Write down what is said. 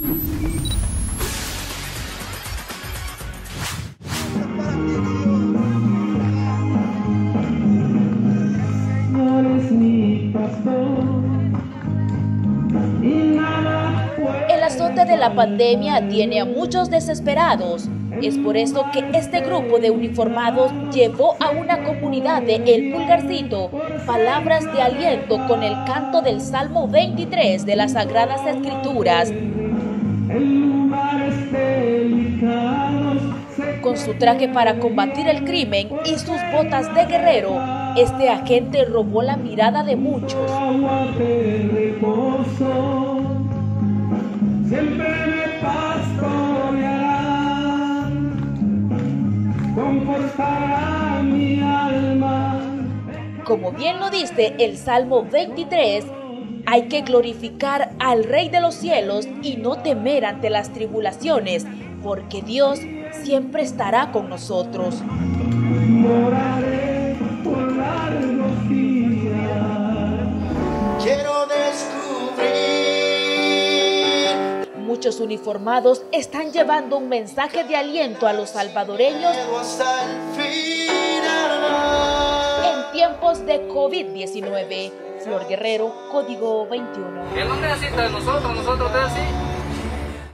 El azote de la pandemia tiene a muchos desesperados. Es por eso que este grupo de uniformados llevó a una comunidad de El Pulgarcito palabras de aliento con el canto del Salmo 23 de las Sagradas Escrituras. Con su traje para combatir el crimen y sus botas de guerrero, este agente robó la mirada de muchos. Siempre me confortará mi alma. Como bien lo dice el Salmo 23, hay que glorificar al Rey de los cielos y no temer ante las tribulaciones, porque Dios siempre estará con nosotros. Moraré por largos días. Quiero descubrir. Muchos uniformados están llevando un mensaje de aliento a los salvadoreños en tiempos de COVID-19. Flor Guerrero, Código 21. Él no necesita de nosotros, nosotros de así.